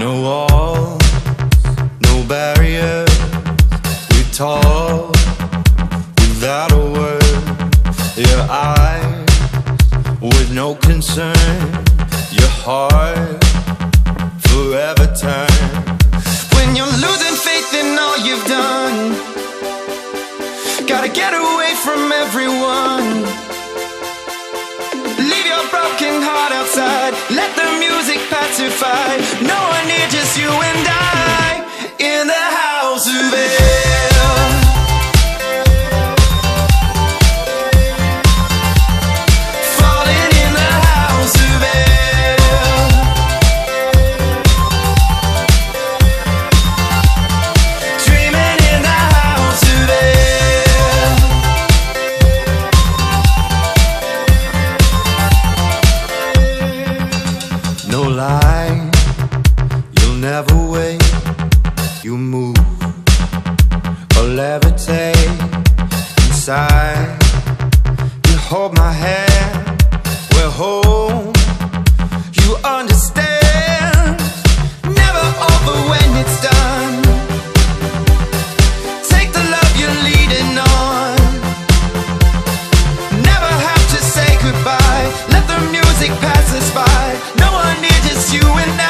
No walls, no barriers. We talk without a word. Your eyes with no concern. Your heart forever turn. When you're losing faith in all you've done, gotta get away from everyone. Leave your broken heart outside. Let the music pacify. No have a way you move or levitate inside. You hold my hand, we're home. You understand, never over when it's done. Take the love you're leading on. Never have to say goodbye. Let the music pass us by. No one needs just you and I.